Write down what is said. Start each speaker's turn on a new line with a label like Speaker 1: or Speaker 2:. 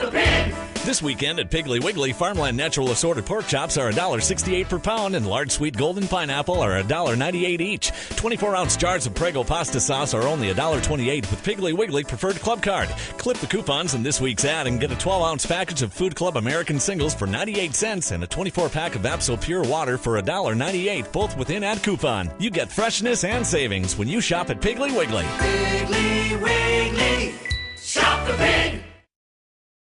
Speaker 1: The Pig!
Speaker 2: This weekend at Piggly Wiggly, Farmland Natural Assorted Pork Chops are $1.68 per pound and large sweet golden pineapple are $1.98 each. 24 ounce jars of Prego pasta sauce are only $1.28 with Piggly Wiggly preferred club card. Clip the coupons in this week's ad and get a 12 ounce package of Food Club American singles for 98 cents and a 24 pack of Absopure Water for $1.98, both within ad coupon. You get freshness and savings when you shop at Piggly Wiggly.
Speaker 1: Piggly